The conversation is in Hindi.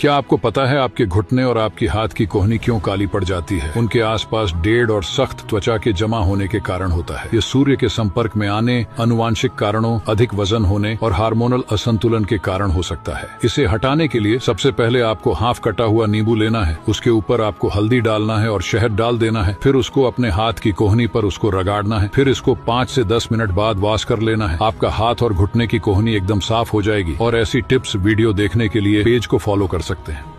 क्या आपको पता है आपके घुटने और आपकी हाथ की कोहनी क्यों काली पड़ जाती है? उनके आसपास डेढ़ और सख्त त्वचा के जमा होने के कारण होता है। ये सूर्य के संपर्क में आने अनुवांशिक कारणों, अधिक वज़न होने और हार्मोनल असंतुलन के कारण हो सकता है। इसे हटाने के लिए सबसे पहले आपको हाफ़ कटा हुआ नींबू लेना है। उसके ऊपर आपको हल्दी डालना है और शहद डाल देना है। फिर उसको अपने हाथ की कोहनी पर उसको रगाड़ना है। फिर इसको पाँच से दस मिनट बाद वाश कर लेना है। आपका हाथ और घुटने की कोहनी एकदम साफ़ हो जाएगी। और ऐसी टिप्स वीडियो देखने के लिए पेज को फॉलो कर सकते हैं।